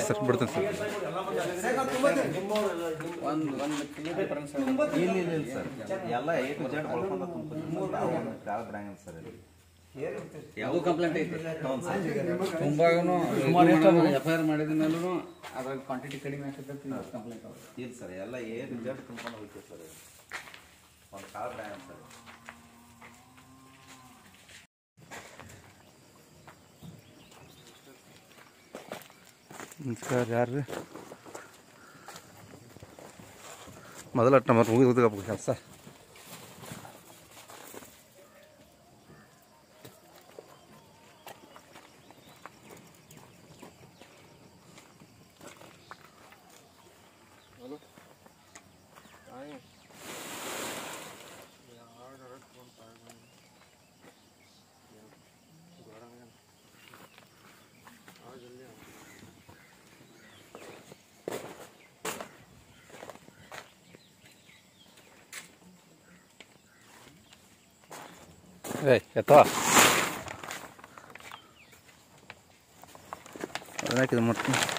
sir ಬಿಡ್ತೀನಿ sir ಒಂದು ಒಂದು ಕಿಲೋ ಡಿಫರೆನ್ಸ್ ಇಲ್ಲ ಇಲ್ಲ ಇಲ್ಲ ಸರ್ ಎಲ್ಲ ಬಳ್ಕೊಂಡ ಸರ್ ಕಂಪ್ಲೇಂಟ್ ಐತಿ ತುಂಬಾ ಎಫ್ ಐ ಆರ್ ಮಾಡಿದ ಮೇಲೂ ಕ್ವಾಂಟಿಟಿ ಕಡಿಮೆ ಆಗ್ತದೆ ಕಂಪ್ಲೇಂಟ್ ಇಲ್ಲ ಸರ್ ಎಲ್ಲ ಏ ಟು ತುಂಬ ತುಂಬ್ಕೊಂಡು ಸರ್ ಒಂದು ಕಾಲ ಬ್ರ್ಯಾಂಡ್ ಸರ್ நிற்கிறார் யார் முதலாட்டம் மாதிரி உங்களுக்கு காப்பு சார் はいやった。危ないけど持って